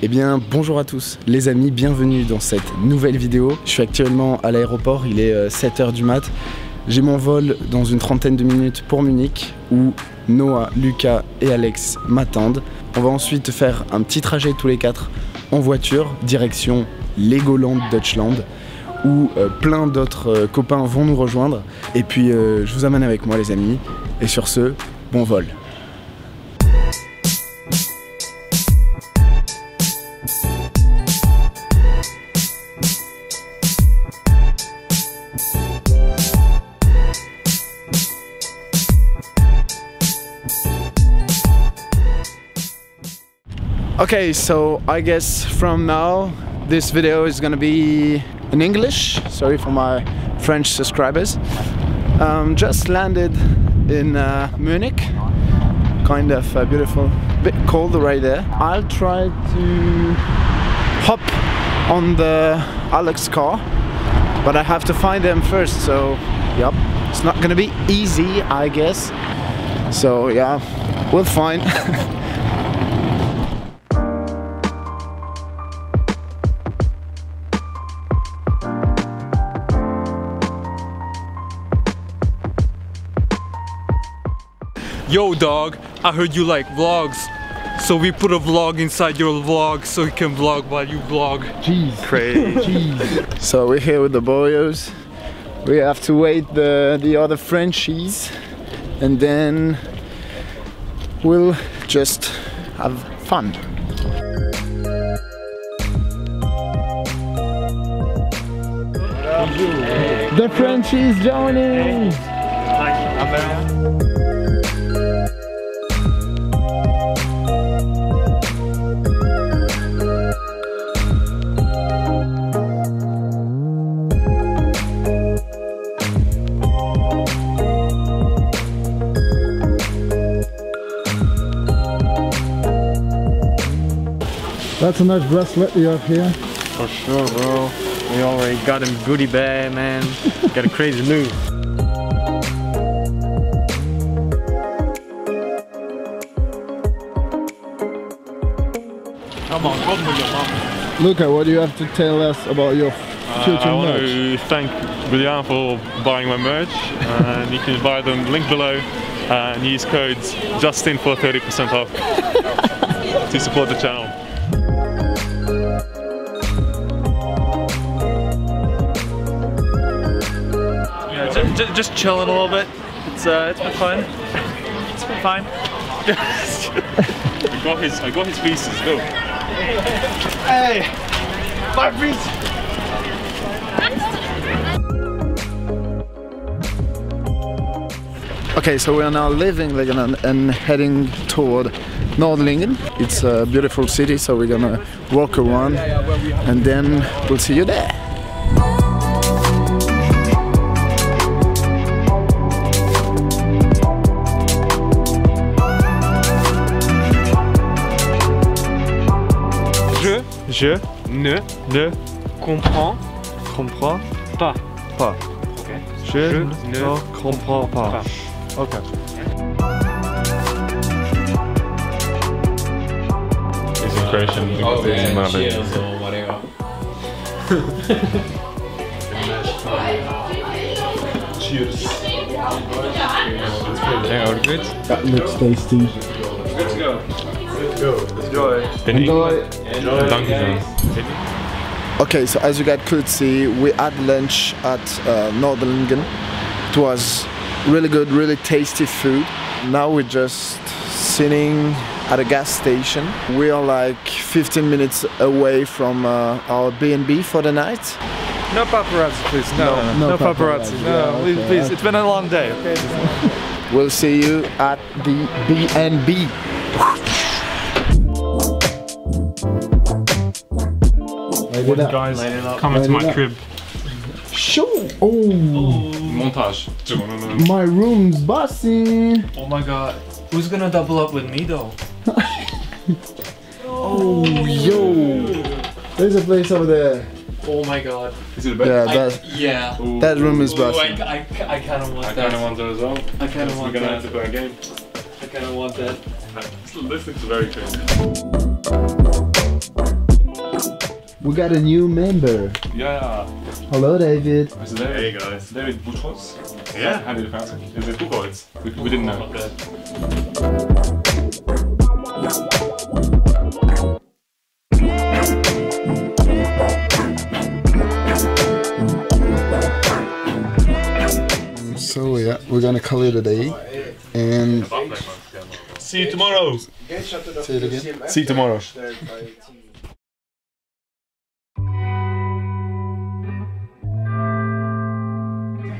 Eh bien bonjour à tous les amis, bienvenue dans cette nouvelle vidéo. Je suis actuellement à l'aéroport, il est 7h du mat. J'ai mon vol dans une trentaine de minutes pour Munich où Noah, Lucas et Alex m'attendent. On va ensuite faire un petit trajet tous les quatre en voiture, direction Legoland Dutchland où euh, plein d'autres euh, copains vont nous rejoindre. Et puis euh, je vous amène avec moi les amis. Et sur ce, bon vol. Okay, so I guess from now this video is gonna be in English. Sorry for my French subscribers. Um, just landed in uh, Munich. Kind of uh, beautiful, bit cold right there. I'll try to hop on the Alex car, but I have to find them first. So, yep, it's not gonna be easy, I guess. So yeah, we'll find. Yo dog, I heard you like vlogs. So we put a vlog inside your vlog so you can vlog while you vlog. Jeez. Crazy. Jeez. So we're here with the boyos. We have to wait the, the other Frenchies and then we'll just have fun. The Frenchies joining! That's a nice bracelet you have here. For sure, bro. We already got him goodie bag, man. got a crazy move. Come on, come with your mom. Luca, what do you have to tell us about your Uh, future I want merch? to thank William for buying my merch and you can buy them link below and use codes Justin for 30% off to support the channel. Yeah, j- j- just chilling a little bit. It's uh, it's been fun. It's been fine. I got his I got his pieces, go. Hey, my feet. Okay, so we are now leaving Lebanon and heading toward Nordlingen. It's a beautiful city, so we're gonna walk around and then we'll see you there. Je, je ne, ne comprends, comprends pas, pas. Je, ne comprends pas. Ok. He's in Croatian, you can say some of it. Yeah, all good. That looks tasty. Penny? Enjoy. Danke schön. Okay, so as you guys could see, we had lunch at uh, Nordlingen. It was really good, really tasty food. Now we're just sitting at a gas station. We are like 15 minutes away from uh, our B&B for the night. No paparazzi, please. No, No no, paparazzi. paparazzi. No, please, okay, please. It's been a long day. Okay. We'll see you at the B&B. Guys, come into my crib. Sure. Oh, Montage. my room's busting. Oh my god. Who's gonna double up with me though? Oh, yo. There's a place over there. Oh my god. Is it a bed? Yeah, I, that, yeah. that room is Ooh, I. I, I kind of want I that. kind of want that as well. I kind of We're want gonna that. have to play a game. I kind of want that. This looks very cool. We got a new member. Yeah. Hello, David. Is it Hey guys. David Buchholz? Yeah. How do you pronounce it? Is it Buchholz? We, we didn't know. So yeah, we're gonna call it a day, and See you tomorrow. say it again. See you tomorrow.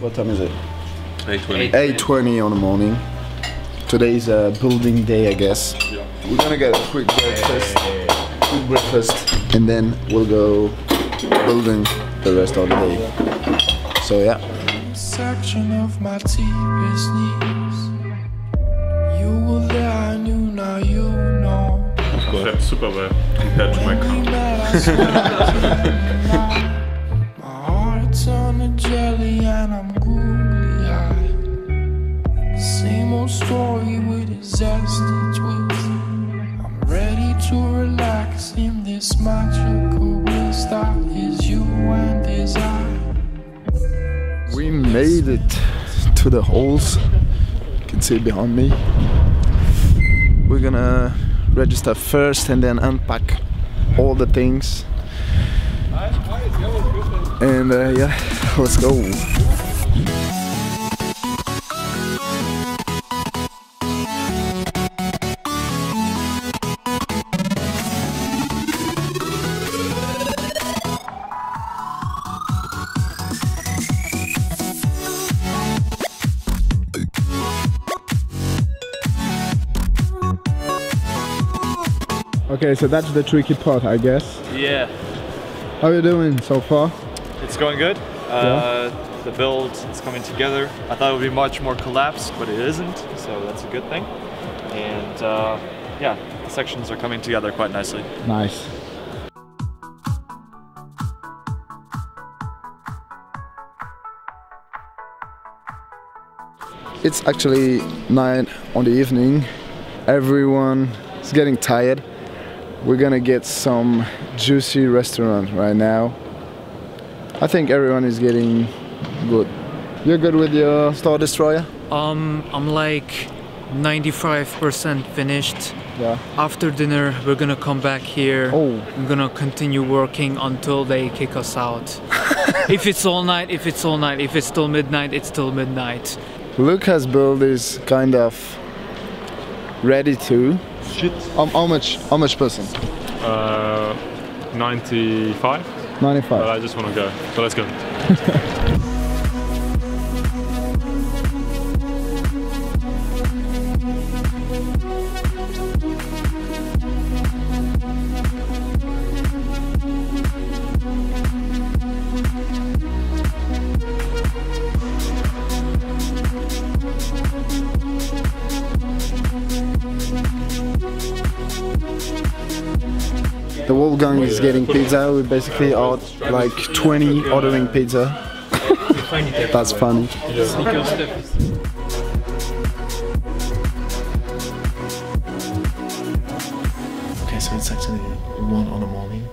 What time is it? 820. 8:20 on the morning. Today's a building day, I guess. Yeah. We're gonna get a quick breakfast, quick breakfast, and then we'll go building the rest of the day. So yeah. section of my deepest needs. You were there, I knew, now you know. That's super well compared to my car. With a twist. I'm ready to relax in this magical bliss that is you and I. We made it to the holes. You can see behind me. We're gonna register first and then unpack all the things. And uh, yeah, let's go. Okay, so that's the tricky part, I guess. Yeah, How are you doing so far? it's going good. Uh, The build is coming together. I thought it would be much more collapsed, but it isn't, so that's a good thing. And uh, yeah, the sections are coming together quite nicely. Nice. It's actually nine on the evening. Everyone is getting tired. We're gonna get some juicy restaurant right now. I think everyone is getting good. You're good with your Star Destroyer? Um, I'm like 95% finished. Yeah. After dinner, we're gonna come back here. Oh. I'm gonna continue working until they kick us out. if it's all night, if it's all night. If it's till midnight, it's till midnight. Luke has built this kind of ready to. Shit. Um, how much? How much person? Uh, 95. But 95. I just want to go. So let's go. The whole gang is getting pizza. We basically are like 20 ordering pizza. That's funny. Okay, so it's actually one on the morning.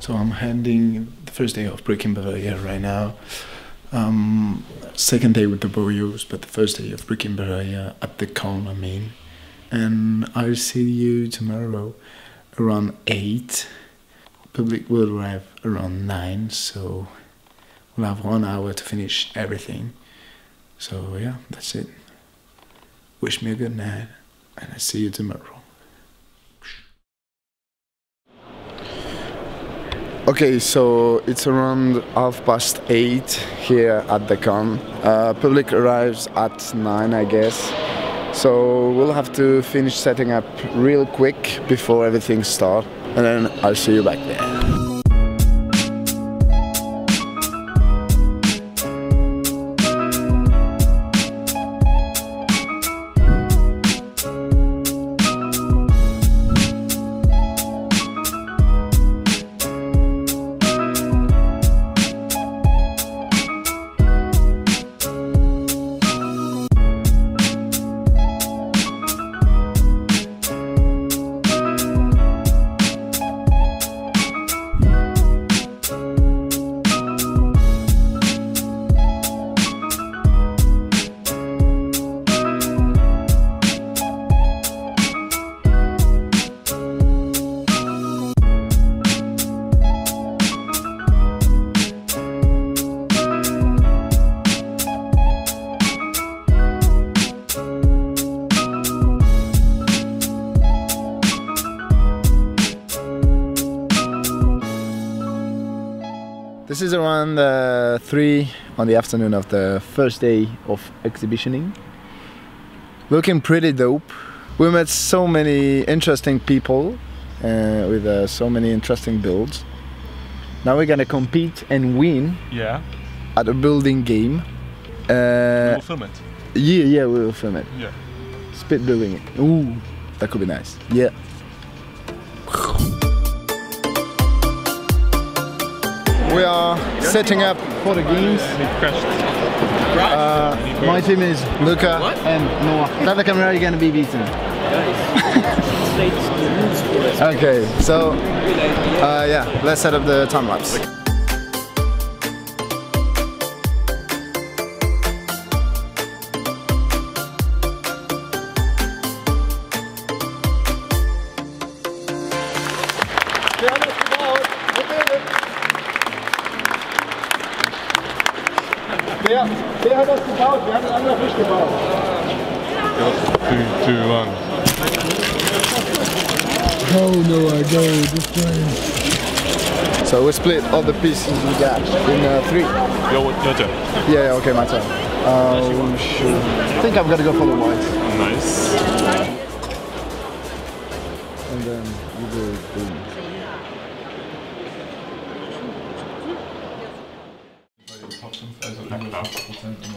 So I'm handing the first day of Bricking Bavaria right now. Um, second day with the Boyos, but the first day of Bricking Bavaria at the con, I mean. And I'll see you tomorrow around 8. Public will arrive around 9, so we'll have one hour to finish everything. So, yeah, that's it. Wish me a good night, and I'll see you tomorrow. Okay, so it's around half past 8 here at the con. Uh, public arrives at 9, I guess. So we'll have to finish setting up real quick before everything starts, and then I'll see you back there. This is around uh, 3 on the afternoon of the first day of exhibitioning. Looking pretty dope. We met so many interesting people uh, with uh, so many interesting builds. Now we're gonna compete and win Yeah. at a building game. Uh, we'll film it. yeah, yeah, we will film it. Yeah. Spit building it. Ooh, that could be nice. Yeah. We are setting up for the games. And crashed. Uh, my team is Luca and Noah. Tell the camera you're gonna be beaten. okay, so uh, yeah, let's set up the time lapse. Anderen Fisch gebaut? Three, two, one. Oh no, I go this way. So we split all the pieces we got in uh, three. Your, your turn. Yeah, yeah, okay, my turn. Oh, shoot. I think I've got to go for the white. Nice. And then you go boom. Na klar.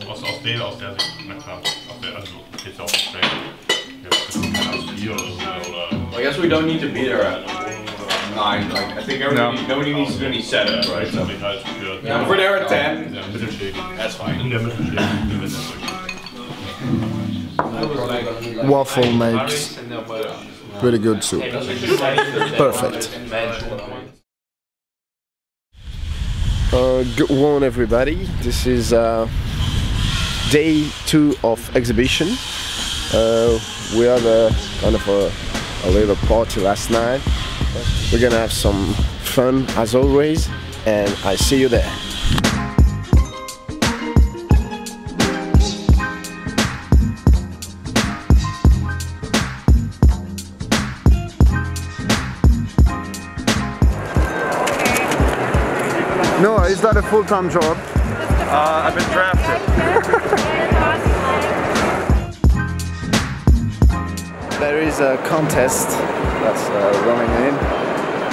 Aus, aus, der, aus der Sicht, don't need to be there at nine. Like I think everybody, nobody needs to do any setup, right? So Hab ich halt für. Yeah, if we're there at 10, that's fine. In der Mitte steht. wenn das so geht. Waffle makes pretty good soup. Perfect. Uh, good one, everybody. This is uh, day two of exhibition. Uh, we had a kind of a, a little party last night. We're gonna have some fun as always, and I see you there. No, is that a full-time job? Uh, I've been drafted. There is a contest that's uh, running in.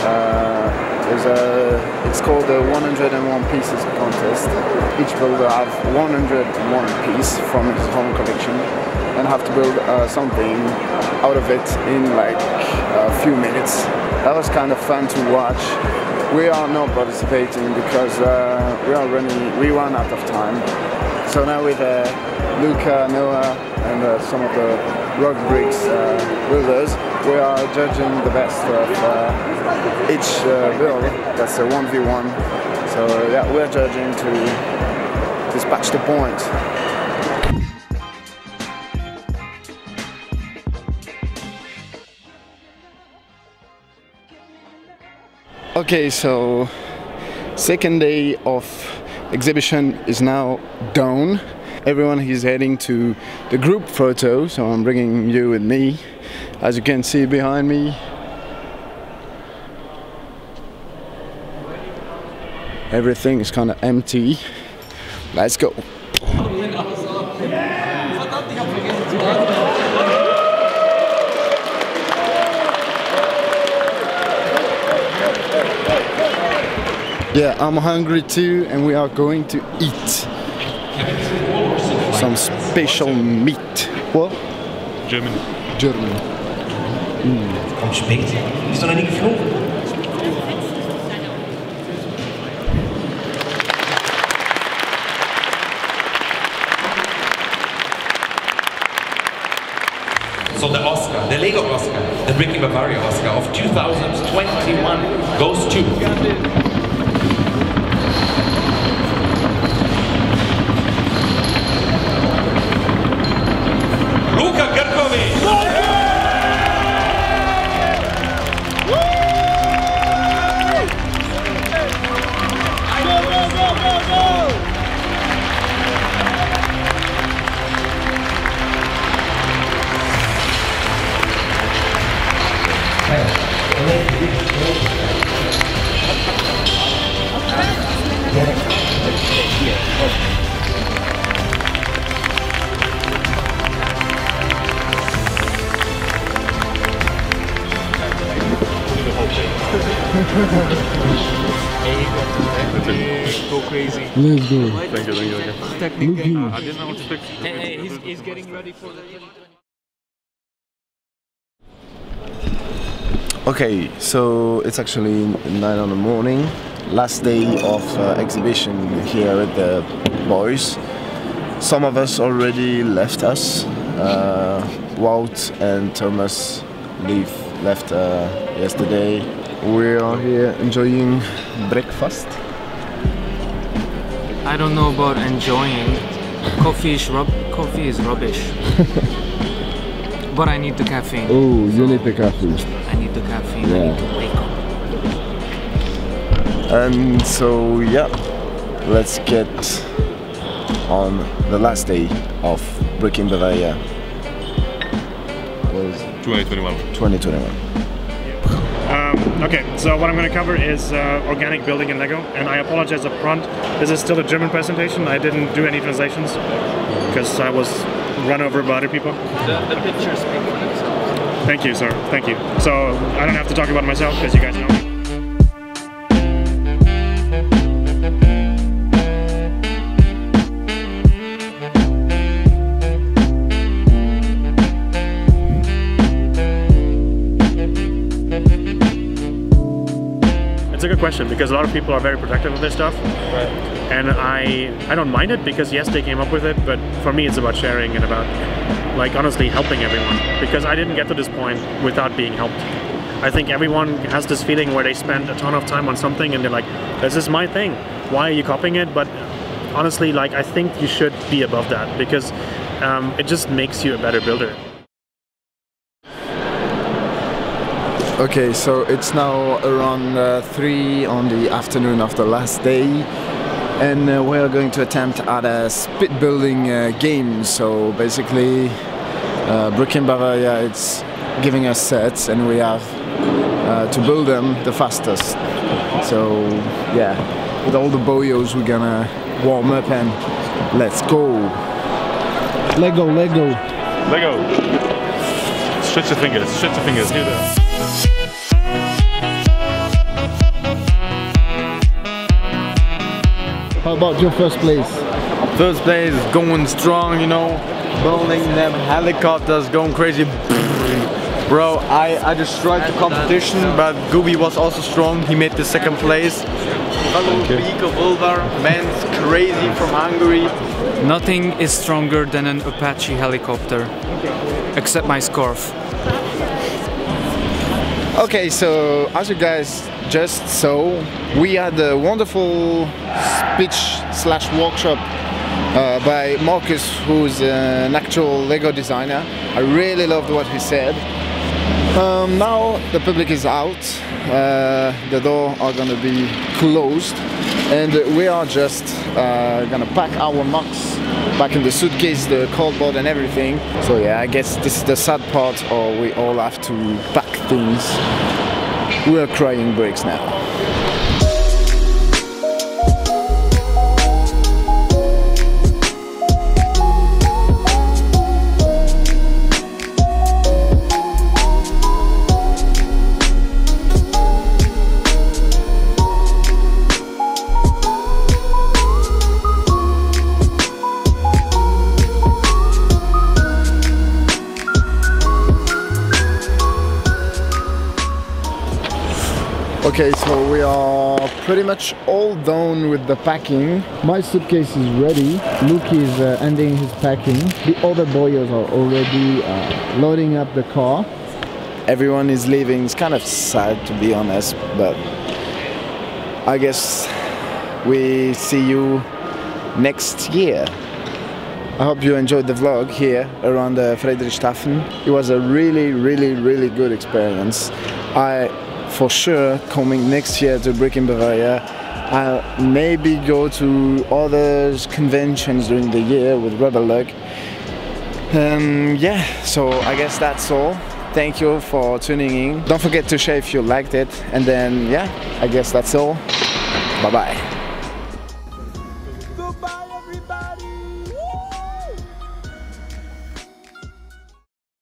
Uh, a, it's called the 101 Pieces contest. Each builder have 101 piece from his home collection and have to build uh, something out of it in like a few minutes. That was kind of fun to watch. We are not participating because uh, we are running, we run out of time. So now with uh, Luca, Noah, and uh, some of the rock bricks uh, builders, we are judging the best of uh, each uh, build. That's a 1v1. So yeah, we're judging to dispatch the points. Okay, so second day of exhibition is now done. Everyone is heading to the group photo, so I'm bringing you with me. As you can see behind me, everything is kind of empty. Let's go. Yeah, I'm hungry too, and we are going to eat some special meat. What? German. German. Komm spät. Bist du noch nie geflogen? So the Oscar, the Lego Oscar, the Bricking Bavaria Oscar of 2021 goes to Go crazy. Let's go. Thank you, thank you. Okay. Technique. I didn't know what to pick. Hey, he's, he's getting ready for the Okay, so it's actually 9 in the morning, last day of uh, exhibition here at the Boys. Some of us already left us. Uh, Wout and Thomas leave, left uh, yesterday. We are here enjoying breakfast. I don't know about enjoying. Coffee is rub coffee is rubbish. but I need the caffeine. Oh, you need the caffeine. I need the caffeine. I Yeah. need to wake up. And so, yeah, let's get on the last day of Bricking Bavaria. Was 2021. 2021. Okay, so what I'm going to cover is uh, organic building in Lego, and I apologize up front. This is still a German presentation. I didn't do any translations because I was run over by other people. The, the pictures speak for themselves. Thank you, sir. Thank you. So I don't have to talk about myself because you guys know question because a lot of people are very protective of this stuff, and I I don't mind it because yes, they came up with it, but for me, it's about sharing and about like honestly helping everyone because I didn't get to this point without being helped. I think everyone has this feeling where they spend a ton of time on something and they're like, "This is my thing. Why are you copying it?" But honestly, like I think you should be above that because um, it just makes you a better builder. Okay, so it's now around uh, 3 on the afternoon of the last day, and uh, we're going to attempt at a speed building uh, game. So basically, uh, Bricking Bavaria it's giving us sets, and we have uh, to build them the fastest. So yeah, with all the boyos, we're gonna warm up and let's go. Lego, Lego. Lego. Stretch your fingers. Stretch your fingers. Do that. How about your first place? First place is going strong, you know. Building them helicopters, going crazy. Bro, I, I destroyed the competition, but Gooby was also strong. He made the second place. Hello, Biko Vulvar, man's crazy from Hungary. Nothing is stronger than an Apache helicopter, except my scarf. Okay, so as you guys just saw, we had a wonderful speech slash workshop uh, by Marcus, who's an actual Lego designer. I really loved what he said. Um, now the public is out, uh, the door are gonna be closed, and we are just uh, gonna pack our MOCs back in the suitcase, the cardboard and everything. So yeah, I guess this is the sad part, or we all have to pack things. We're crying breaks now. We are pretty much all done with the packing. My suitcase is ready. Luke is uh, ending his packing. The other boys are already uh, loading up the car. Everyone is leaving. It's kind of sad to be honest, but I guess we see you next year. I hope you enjoyed the vlog here around uh, Friedrichshafen. It was a really, really, really good experience. I, for sure, coming next year to Bricking Bavaria, I'll maybe go to other conventions during the year with Rebel Luck. Um, yeah, so I guess that's all. Thank you for tuning in. Don't forget to share if you liked it. And then, yeah, I guess that's all. Bye bye.